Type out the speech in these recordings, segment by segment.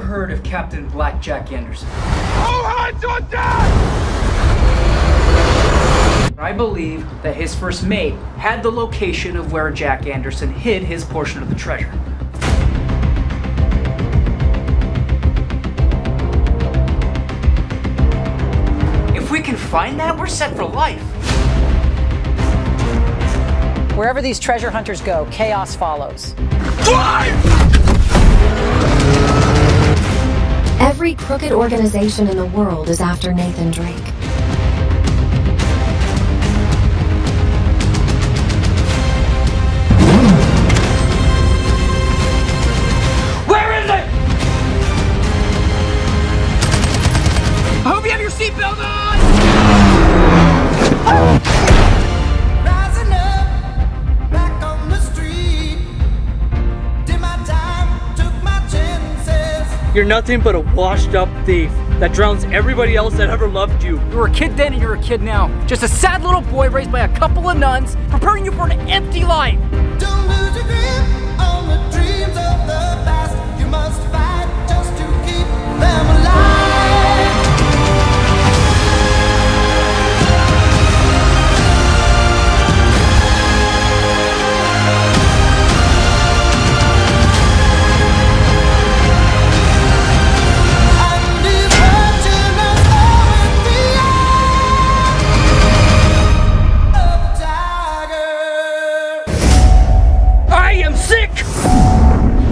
heard of Captain Black Jack Anderson. All hands on deck! I believe that his first mate had the location of where Jack Anderson hid his portion of the treasure. If we can find that, we're set for life. Wherever these treasure hunters go, chaos follows. Every crooked organization in the world is after Nathan Drake. Where is You're nothing but a washed up thief that drowns everybody else that ever loved you. You were a kid then and you're a kid now. Just a sad little boy raised by a couple of nuns, preparing you for an empty life.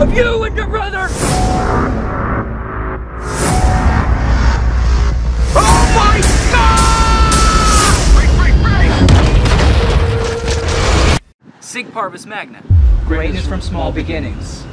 Of you and your brother. Oh my god! Sic Parvis Magna. Greatness from small beginnings.